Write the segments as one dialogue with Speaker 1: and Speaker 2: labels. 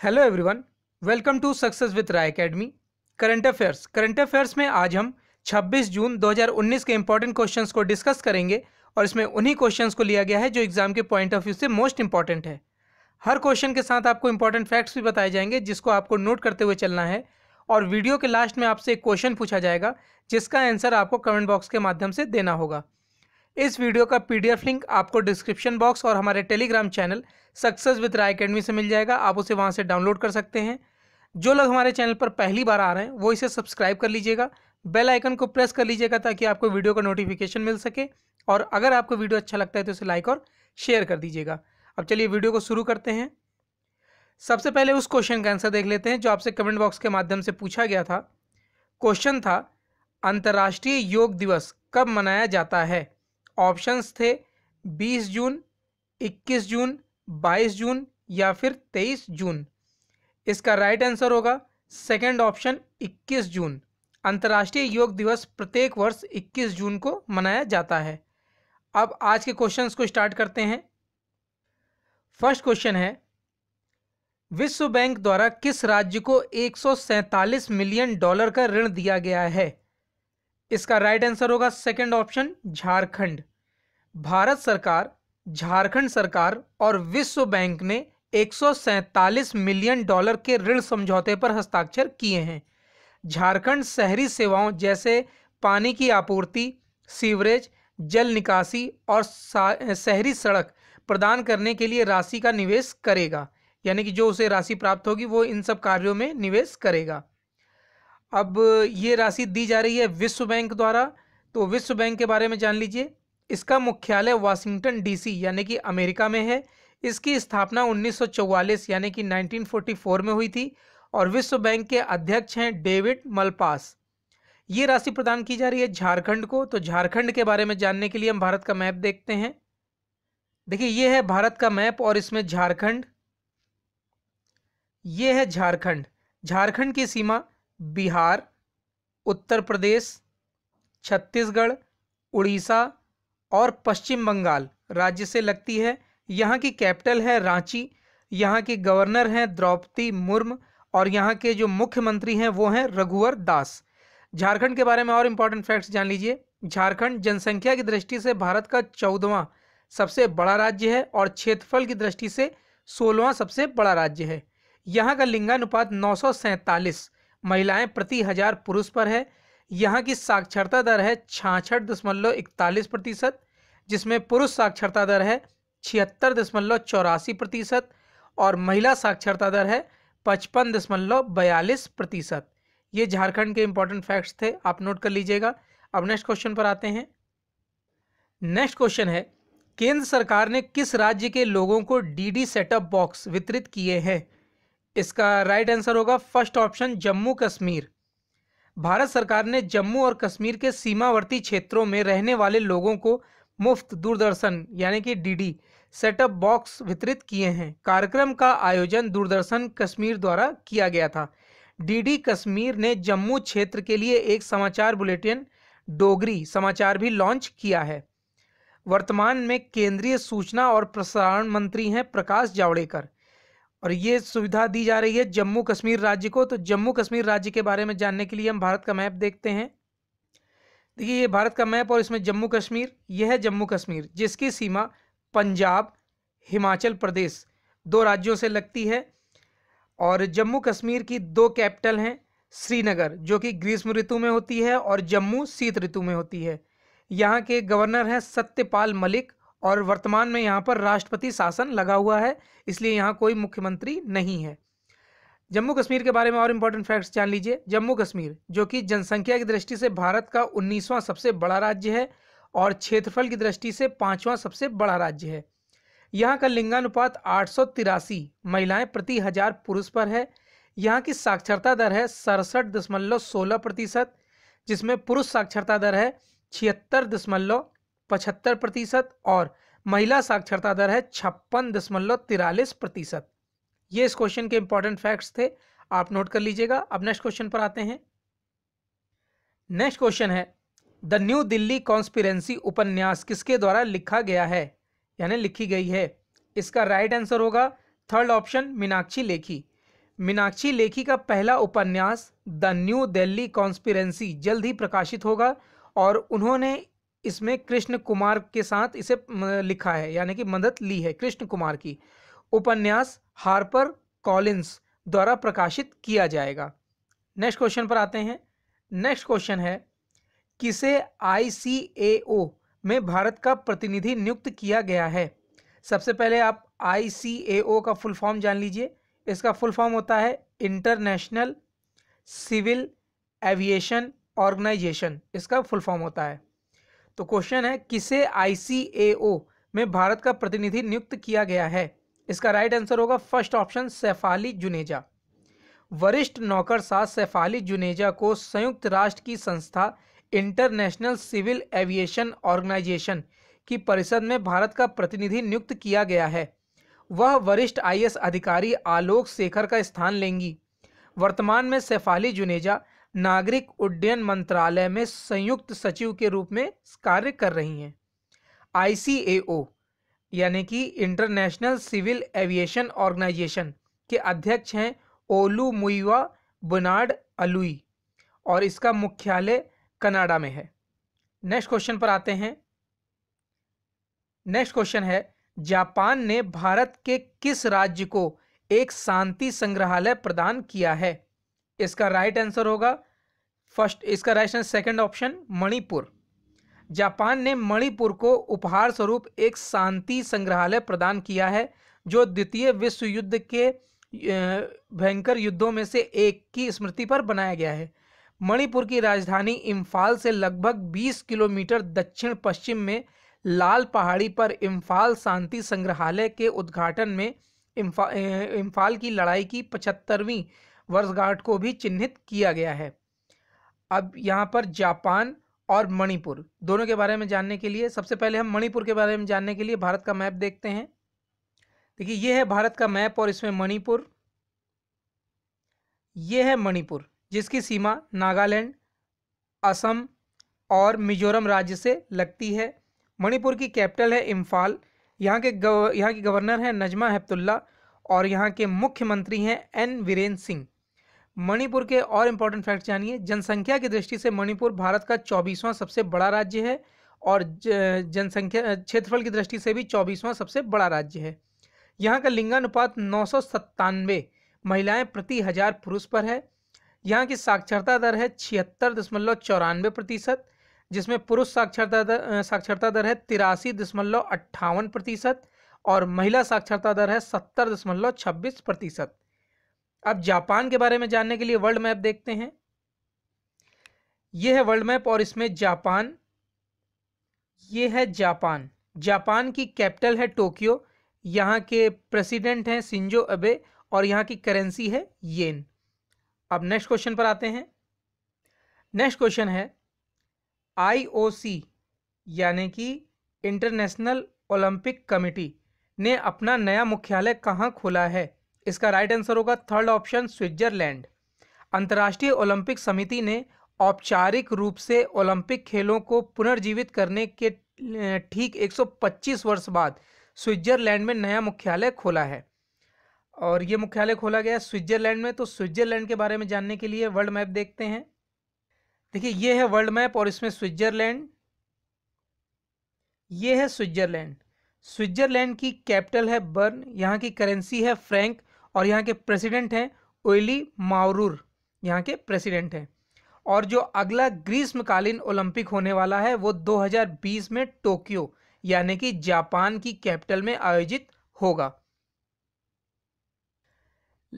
Speaker 1: Hello everyone welcome to success with Rai academy current affairs current affairs में आज हम 26 जून 2019 के इंपॉर्टेंट क्वेश्चंस को डिस्कस करेंगे और इसमें उन्हीं क्वेश्चंस को लिया गया है जो एग्ज़ाम के पॉइंट ऑफ़ व्यू से मोस्ट इंपॉर्टेंट है। हर क्वेश्चन के साथ आपको इंपॉर्टेंट फैक्ट्स भी बताए जाएँगे, जिसको आपको नोट करते हुए चलना है और वीडियो के लास्ट में आपसे एक क्वेश्चन पूछा जाएगा, जिसका आंसर आपको कमेंट बॉक्स के माध्यम से देना होगा। इस वीडियो का पीडीएफ लिंक आपको डिस्क्रिप्शन बॉक्स और हमारे Telegram channel success with Rai academy से मिल जाएगा। आप उसे वहाँ से डाउनलोड कर सकते हैं। जो लोग हमारे चैनल पर पहली बार आ रहे हैं, वो इसे सब्सक्राइब कर लीजिएगा। बेल आइकन को प्रेस कर लीजिएगा ताकि आपको वीडियो का नोटिफिकेशन मिल सके और अगर आपको वीडियो अच्छा लगता है तो इसे लाइक और शेयर कर दीजिएगा। अब चलिए वीडियो को शुरू करते हैं। सबसे पहले उस क्वेश्चन का आंसर देख लेते हैं, जो आपसे कमेंट बॉक्स के माध्यम से पूछा गया था। क्वेश्चन था, अंतर्राष्ट्रीय योग दिवस कब मनाया जाता है? ऑप्शंस थे 20 जून 21 जून 22 जून या फिर 23 जून। इसका राइट आंसर होगा सेकंड ऑप्शन 21 जून। अंतर्राष्ट्रीय योग दिवस प्रत्येक वर्ष 21 जून को मनाया जाता है। अब आज के क्वेश्चंस को स्टार्ट करते हैं। फ़र्स्ट क्वेश्चन है, विश्व बैंक द्वारा किस राज्य को एक मिलियन डॉलर का ऋण दिया गया है? इसका राइट आंसर होगा सेकंड ऑप्शन झारखंड। भारत सरकार, झारखंड सरकार और विश्व बैंक ने एक मिलियन डॉलर के ऋण समझौते पर हस्ताक्षर किए हैं। झारखंड शहरी सेवाओं जैसे पानी की आपूर्ति, सीवरेज, जल निकासी और शहरी सड़क प्रदान करने के लिए राशि का निवेश करेगा। यानी कि जो उसे राशि प्राप्त होगी, वो इन सब कार्यों में निवेश करेगा। अब ये राशि दी जा रही है विश्व बैंक द्वारा। तो विश्व बैंक के बारे में जान लीजिए। इसका मुख्यालय वाशिंगटन डीसी यानी कि अमेरिका में है। इसकी स्थापना 1944 यानी कि 1944 में हुई थी और विश्व बैंक के अध्यक्ष हैं डेविड मलपास। ये राशि प्रदान की जा रही है झारखंड को। तो झारखंड के बारे में जानने के लिए हम भारत का मैप देखते हैं। देखिए, ये है भारत का मैप और इसमें झारखंड। ये है झारखंड। झारखंड की सीमा बिहार, उत्तर प्रदेश, छत्तीसगढ़, उड़ीसा और पश्चिम बंगाल राज्य से लगती है। यहाँ की कैपिटल है रांची, यहाँ के गवर्नर हैं द्रौपदी मुर्मू और यहाँ के जो मुख्यमंत्री हैं वो हैं रघुवर दास। झारखंड के बारे में और इम्पोर्टेंट फैक्ट्स जान लीजिए। झारखंड जनसंख्या की दृष्टि से भारत का चौदहवां सबसे बड़ा राज्य है और क्षेत्रफल की दृष्टि से सोलहवां सबसे बड़ा राज्य है। यहाँ का लिंगानुपात नौ सौ सैंतालीस महिलाएँ प्रति हज़ार पुरुष पर है। यहाँ की साक्षरता दर है छाछठ दशमलव इकतालीस प्रतिशत, जिसमें पुरुष साक्षरता दर है छिहत्तर दशमलव चौरासी प्रतिशत और महिला साक्षरता दर है पचपन दशमलव बयालीस प्रतिशत। ये झारखंड के इंपॉर्टेंट फैक्ट्स थे, आप नोट कर लीजिएगा। अब नेक्स्ट क्वेश्चन पर आते हैं। नेक्स्ट क्वेश्चन है, केंद्र सरकार ने किस राज्य के लोगों को डीडी सेटअप बॉक्स वितरित किए हैं? इसका राइट आंसर होगा फ़र्स्ट ऑप्शन जम्मू कश्मीर। भारत सरकार ने जम्मू और कश्मीर के सीमावर्ती क्षेत्रों में रहने वाले लोगों को मुफ़्त दूरदर्शन, यानी कि डीडी सेटअप बॉक्स वितरित किए हैं। कार्यक्रम का आयोजन दूरदर्शन कश्मीर द्वारा किया गया था। डीडी कश्मीर ने जम्मू क्षेत्र के लिए एक समाचार बुलेटिन, डोगरी समाचार भी लॉन्च किया है। वर्तमान में केंद्रीय सूचना और प्रसारण मंत्री हैं प्रकाश जावड़ेकर। और ये सुविधा दी जा रही है जम्मू कश्मीर राज्य को। तो जम्मू कश्मीर राज्य के बारे में जानने के लिए हम भारत का मैप देखते हैं। देखिए, ये भारत का मैप और इसमें जम्मू कश्मीर यह है जम्मू कश्मीर जिसकी सीमा पंजाब, हिमाचल प्रदेश, दो राज्यों से लगती है। और जम्मू कश्मीर की दो कैपिटल हैं, श्रीनगर, जो कि ग्रीष्म ऋतु में होती है, और जम्मू शीत ऋतु में होती है। यहाँ के गवर्नर हैं सत्यपाल मलिक और वर्तमान में यहाँ पर राष्ट्रपति शासन लगा हुआ है, इसलिए यहाँ कोई मुख्यमंत्री नहीं है। जम्मू कश्मीर के बारे में और इम्पोर्टेंट फैक्ट्स जान लीजिए। जम्मू कश्मीर, जो कि जनसंख्या की दृष्टि से भारत का उन्नीसवां सबसे बड़ा राज्य है और क्षेत्रफल की दृष्टि से पांचवां सबसे बड़ा राज्य है। यहाँ का लिंगानुपात आठ महिलाएँ प्रति हज़ार पुरुष पर है। यहाँ की साक्षरता दर है सड़सठ दशमलव सोलह प्रतिशत, जिसमें पुरुष साक्षरता दर है छिहत्तर दशमलव पचहत्तर प्रतिशत और महिला साक्षरता दर है छप्पन दशमलव तिरालीस प्रतिशत। ये इस क्वेश्चन के इंपॉर्टेंट फैक्ट्स थे। आप नोट कर लीजिएगा। अब नेक्स्ट क्वेश्चन पर आते हैं। नेक्स्ट क्वेश्चन है द न्यू दिल्ली कॉन्स्पिरेंसी उपन्यास किसके द्वारा लिखा गया है? यानी लिखी गई है। इसका राइट right आंसर होगा थर्ड ऑप्शन मीनाक्षी लेखी। मीनाक्षी लेखी का पहला उपन्यास द न्यू दिल्ली कॉन्स्पिरेंसी जल्द ही प्रकाशित होगा और उन्होंने इसमें कृष्ण कुमार के साथ इसे लिखा है, यानी कि मदद ली है कृष्ण कुमार की। उपन्यास हार्पर कॉलिंस द्वारा प्रकाशित किया जाएगा। नेक्स्ट क्वेश्चन पर आते हैं। नेक्स्ट क्वेश्चन है, किसे आईसीएओ में भारत का प्रतिनिधि नियुक्त किया गया है? सबसे पहले आप आईसीएओ का फुल फॉर्म जान लीजिए। इसका फुल फॉर्म होता है इंटरनेशनल सिविल एविएशन ऑर्गेनाइजेशन। इसका फुल फॉर्म होता है। तो क्वेश्चन है, किसे आईसीएओ में भारत का प्रतिनिधि नियुक्त किया गया है? इसका राइट आंसर होगा फ़र्स्ट ऑप्शन सैफाली जुनेजा वरिष्ठ नौकरशाह सैफाली जुनेजा को संयुक्त राष्ट्र की संस्था इंटरनेशनल सिविल एविएशन ऑर्गेनाइजेशन की परिषद में भारत का प्रतिनिधि नियुक्त किया गया है। वह वरिष्ठ आईएएस अधिकारी आलोक शेखर का स्थान लेंगी। वर्तमान में सैफाली जुनेजा नागरिक उड्डयन मंत्रालय में संयुक्त सचिव के रूप में कार्य कर रही हैं। आईसीएओ यानी कि इंटरनेशनल सिविल एविएशन ऑर्गेनाइजेशन के अध्यक्ष हैं ओलू मुइवा बुनाड अलुई, और इसका मुख्यालय कनाडा में है। नेक्स्ट क्वेश्चन पर आते हैं। नेक्स्ट क्वेश्चन है, जापान ने भारत के किस राज्य को एक शांति संग्रहालय प्रदान किया है? इसका राइट आंसर होगा। फ़र्स्ट इसका right answer second option Manipur. Japan ने मणिपुर को उपहार स्वरूप एक शांति संग्रहालय प्रदान किया है जो द्वितीय विश्व युद्ध के भयंकर युद्धों में से एक की स्मृति पर बनाया गया है। मणिपुर की राजधानी इम्फाल से लगभग 20 किलोमीटर दक्षिण पश्चिम में लाल पहाड़ी पर इम्फाल शांति संग्रहालय के उद्घाटन में इम्फा, इम्फाल की लड़ाई की पचहत्तरवीं वर्षगांठ को भी चिन्हित किया गया है। अब यहाँ पर जापान और मणिपुर, दोनों के बारे में जानने के लिए, सबसे पहले हम मणिपुर के बारे में जानने के लिए भारत का मैप देखते हैं। देखिए, ये है भारत का मैप और इसमें मणिपुर, ये है मणिपुर, जिसकी सीमा नागालैंड, असम और मिजोरम राज्य से लगती है। मणिपुर की कैपिटल है इम्फाल, यहाँ के गव, यहाँ की गवर्नर हैं नजमा हेप्तुल्ला और यहाँ के मुख्यमंत्री हैं एन वीरेंद्र सिंह। मणिपुर के और इम्पोर्टेंट फैक्ट जानिए। जनसंख्या की दृष्टि से मणिपुर भारत का चौबीसवां सबसे बड़ा राज्य है और जनसंख्या, क्षेत्रफल की दृष्टि से भी चौबीसवां सबसे बड़ा राज्य है। यहाँ का लिंगानुपात नौ सौ सत्तानवे, महिलाएँ प्रति हज़ार पुरुष पर है। यहाँ की साक्षरता दर है छिहत्तर दशमलव चौरानवे प्रतिशत, जिसमें पुरुष साक्षरता दर साक्षरता दर है तिरासी दशमलव अट्ठावन प्रतिशत और महिला साक्षरता दर है सत्तर दशमलव छब्बीस प्रतिशत। अब जापान के बारे में जानने के लिए वर्ल्ड मैप देखते हैं। यह है वर्ल्ड मैप और इसमें जापान, ये है जापान। जापान की कैपिटल है टोक्यो, यहाँ के प्रेसिडेंट हैं सिंजो अबे और यहाँ की करेंसी है येन। अब नेक्स्ट क्वेश्चन पर आते हैं। नेक्स्ट क्वेश्चन है, आईओसी, यानी कि इंटरनेशनल ओलंपिक कमेटी, ने अपना नया मुख्यालय कहाँ खोला है? इसका राइट आंसर होगा थर्ड ऑप्शन स्विट्जरलैंड अंतर्राष्ट्रीय ओलंपिक समिति ने औपचारिक रूप से ओलंपिक खेलों को पुनर्जीवित करने के ठीक 125 वर्ष बाद स्विट्जरलैंड में नया मुख्यालय खोला है। और ये मुख्यालय खोला गया स्विट्जरलैंड में तो स्विट्जरलैंड के बारे में जानने के लिए वर्ल्ड मैप देखते हैं। देखिए, ये है वर्ल्ड मैप और इसमें स्विट्जरलैंड ये है स्विट्जरलैंड स्विट्जरलैंड की कैपिटल है बर्न यहाँ की करेंसी है फ्रैंक और यहाँ के प्रेसिडेंट हैं ओइली मावरूर यहाँ के प्रेसिडेंट हैं। और जो अगला ग्रीष्मकालीन ओलंपिक होने वाला है, वो 2020 में टोक्यो यानी कि जापान की कैपिटल में आयोजित होगा।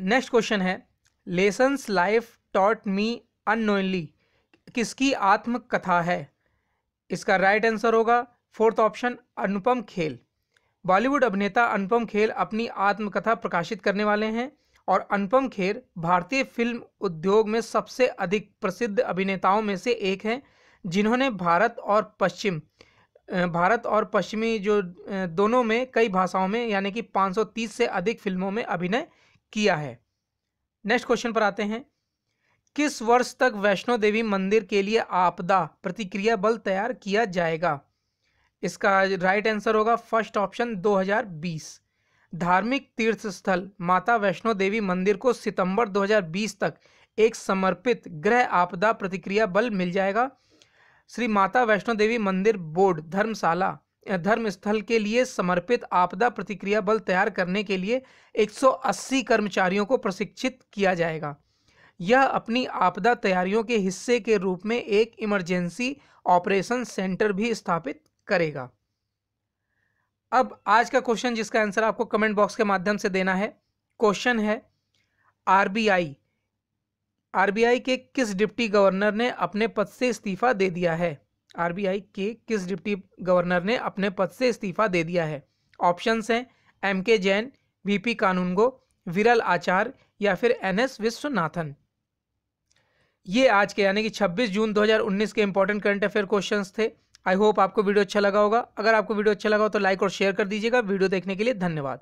Speaker 1: नेक्स्ट क्वेश्चन है lessons life taught me unknowingly किसकी आत्मकथा है? इसका राइट right आंसर होगा फोर्थ ऑप्शन अनुपम खेल। बॉलीवुड अभिनेता अनुपम खेर अपनी आत्मकथा प्रकाशित करने वाले हैं और अनुपम खेर भारतीय फ़िल्म उद्योग में सबसे अधिक प्रसिद्ध अभिनेताओं में से एक हैं, जिन्होंने भारत और पश्चिम भारत और पश्चिमी जो दोनों में कई भाषाओं में यानी कि 530 से अधिक फ़िल्मों में अभिनय किया है। नेक्स्ट क्वेश्चन पर आते हैं। किस वर्ष तक वैष्णो देवी मंदिर के लिए आपदा प्रतिक्रिया बल तैयार किया जाएगा? इसका राइट आंसर होगा फ़र्स्ट ऑप्शन 2020 धार्मिक तीर्थ स्थल माता वैष्णो देवी मंदिर को सितंबर 2020 तक एक समर्पित गृह आपदा प्रतिक्रिया बल मिल जाएगा। श्री माता वैष्णो देवी मंदिर बोर्ड धर्मशाला धर्म स्थल के लिए समर्पित आपदा प्रतिक्रिया बल तैयार करने के लिए 180 कर्मचारियों को प्रशिक्षित किया जाएगा। यह अपनी आपदा तैयारियों के हिस्से के रूप में एक इमरजेंसी ऑपरेशन सेंटर भी स्थापित करेगा। अब आज का क्वेश्चन जिसका आंसर आपको कमेंट बॉक्स के माध्यम से देना है क्वेश्चन है आरबीआई आरबीआई के किस डिप्टी गवर्नर ने अपने पद से इस्तीफा दे दिया है? आरबीआई के किस डिप्टी गवर्नर ने अपने पद से इस्तीफा दे दिया है? ऑप्शंस हैं एम जैन वीपी कानूनगो विरल आचार या फिर एन एस विश्वनाथन ये आज के, यानी कि 26 जून 2019 के इंपॉर्टेंट करंट अफेयर क्वेश्चंस थे। आई होप आपको वीडियो अच्छा लगा होगा। अगर आपको वीडियो अच्छा लगा हो तो लाइक और शेयर कर दीजिएगा। वीडियो देखने के लिए धन्यवाद।